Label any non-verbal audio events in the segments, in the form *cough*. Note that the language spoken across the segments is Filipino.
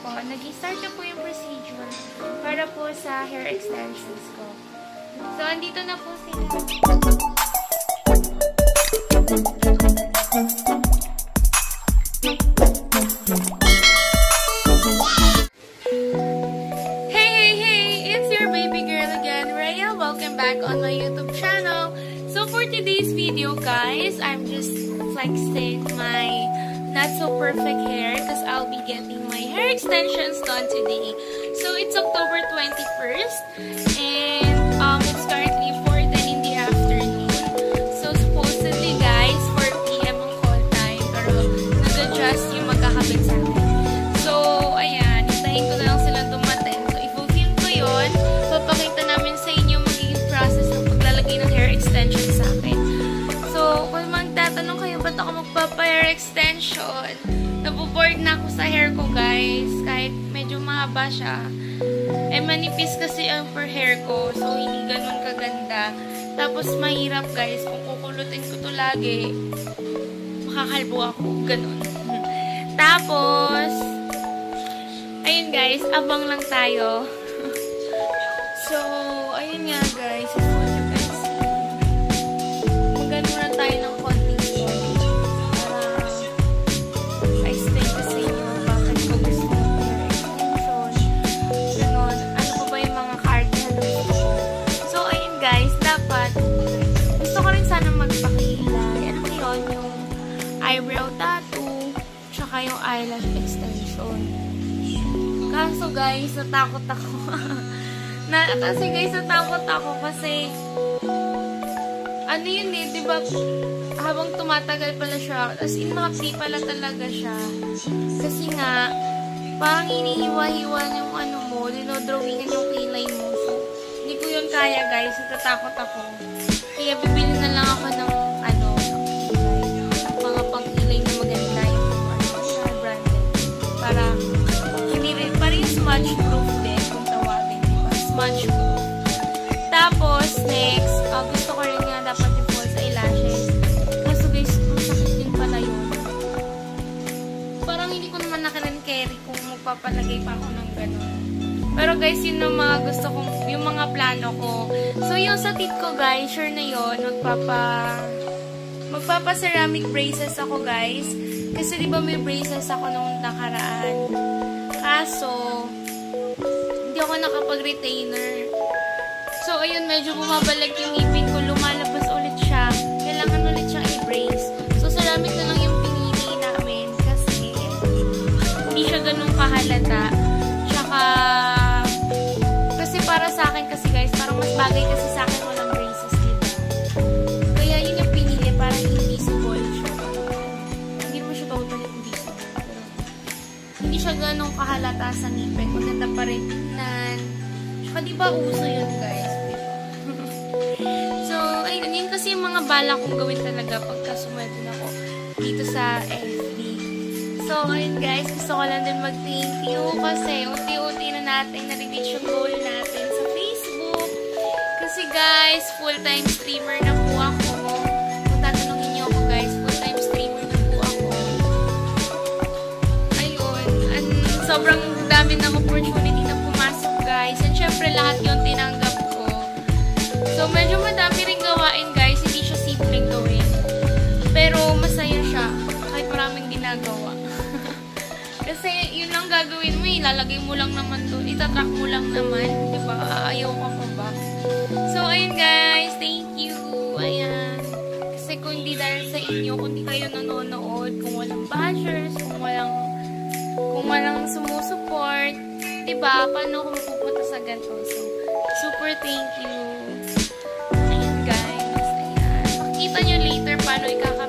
po, nag-start na po yung procedure para po sa hair extensions ko. So, andito na po sila. Hey, hey, hey! It's your baby girl again, Rhea. Welcome back on my YouTube channel. So, for today's video, guys, I'm just flexing my not so perfect hair because I'll be getting extensions done today. So, it's October 21st and um, it's currently 4.10 in the afternoon. So, supposedly, guys, 4 p.m. ang call time pero nag-adjust yung magkakabit sa akin. So, ayan, hintayin ko na lang silang dumating. So, i-film ko yun. Papakita namin sa inyo magiging process ng paglalagay ng hair extension sa akin. So, kung magtatanong kayo, ba't ako magpapa-hair extension? Naboboard na ako sa hair ko, guys. Kahit medyo mahaba siya. Eh, manipis kasi ang per hair ko. So, hindi ganun kaganda. Tapos, mahirap, guys. Kung kukulutin ko to lagi, makakalbo ako. Ganun. *laughs* Tapos, ayun guys, abang lang tayo. *laughs* so, ayun nga guys. Magano muna tayo ng eyebrow tattoo, tsaka yung eyelash extension. Kaso guys, natakot ako. *laughs* na, kasi guys, natakot ako kasi ano yun eh, di ba habang tumatagal pala siya, as in makapti pala talaga siya. Kasi nga, parang inihiwa-hiwa yung ano mo, dinodrawingan yung kilay mo. So, hindi ko yun kaya guys, natatakot ako. Kung magpapalagay pa ako ng ganun. Pero guys, yun ang mga gusto kong, yung mga plano ko. So, yung sa tit ko guys, sure na yun, magpapa, magpapa ceramic braces ako guys. Kasi di ba may braces ako nung nakaraan. Kaso, hindi ako nakapag-retainer. So, ayun, medyo bumabalik yung ipin ko. Bagay kasi sa akin walang braces, diba? Kaya yun yung pinili, parang invisible siya. Hindi mo siya totally invisible. Pero, hindi siya ganun kahalata sa ngipin. Maganda pa rin tingnan. Tsaka di ba uso yun guys? *laughs* So, ayun. Yun kasi yung mga bala kong gawin talaga pagka sumweldo ako dito sa FB. So, ayun guys. Gusto ko lang din mag-thank you kasi unti-unti na natin na-reach yung goal natin guys, full-time streamer na po ako. Kung tatanungin niyo ako guys, full-time streamer na po ako ayun, an, sobrang dami ng opportunity na pumasok guys. And syempre lahat yung tinanggap ko. So medyo madami rin gawain guys, hindi siya simpleng gawin. Pero masaya siya, kahit maraming ginagawa. *laughs* Kasi yun lang gagawin mo, ilalagay mo lang naman doon, itatrack mo lang naman, di ba? Ayaw ka pa ba? So ayun guys, thank you. Ayan. Kasi kung hindi dahil sa inyo, kung hindi kayo nanonood, kung walang bashers, kung walang kung walang sumusuport, diba, paano ako mapupunta sa ganito? So, super thank you. Ayan, guys. Ayan. Makikita nyo later paano ikakabit.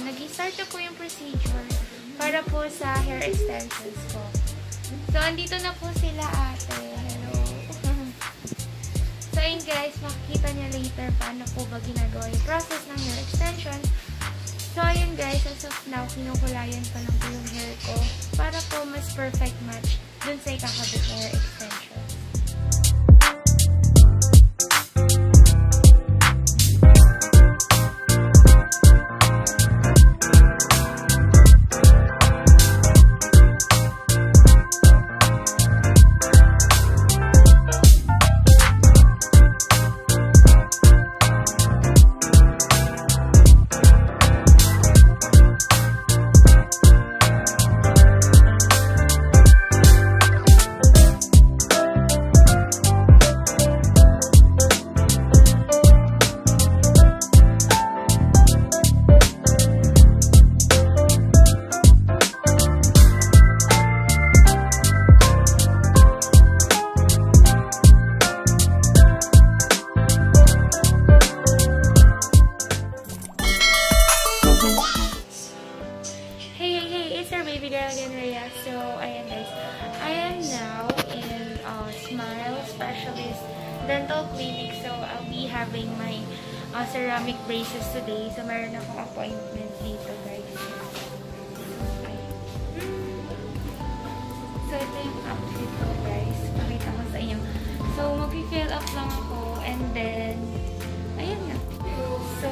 Nag-start na po yung procedure para po sa hair extensions ko. So, andito na po sila ate. Hello. *laughs* so, ayun guys, makikita niya later paano po ba ginagawa yung process ng hair extension. So, ayun guys, as of now, kinukulayan pa lang po yung hair ko para po mas perfect match dun sa ikakabit hair uh, ceramic braces today. So, meron akong appointment dito, guys. So, ito yung outfit ko, guys. Pakita ko sa inyo. So, mag-fill up lang ako. And then, ayan na. So,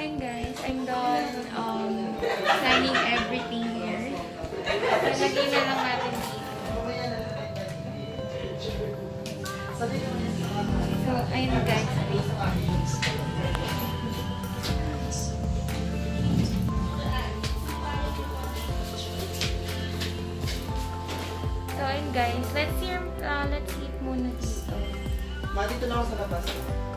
ayun guys, I'm done um, signing everything here. So, lagay na lang natin dito. So, ayun guys. So, ayun guys. Let's hear, uh, let's eat muna dito. Ma, dito na ako sa labas.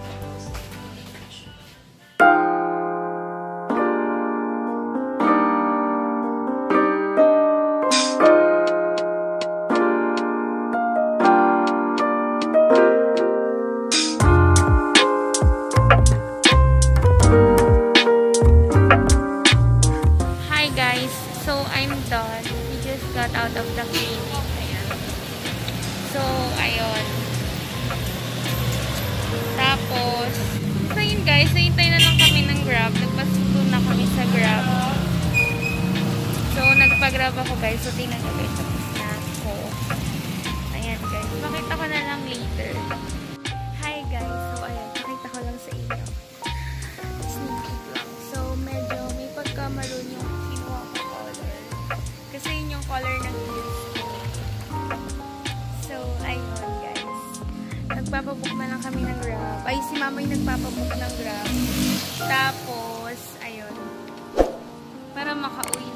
Out of the clinic. Ayan. So, ayun. Tapos, so yun guys, nahintay na lang kami ng Grab. Nagpasundo na kami sa Grab. So, nagpa-Grab ako guys. So, tingnan ko guys ang snack ko. Ayan guys. Pakita ko na lang later. Ay, si mama yung nagpapabook ng Grab. Tapos, ayun. Para makauwi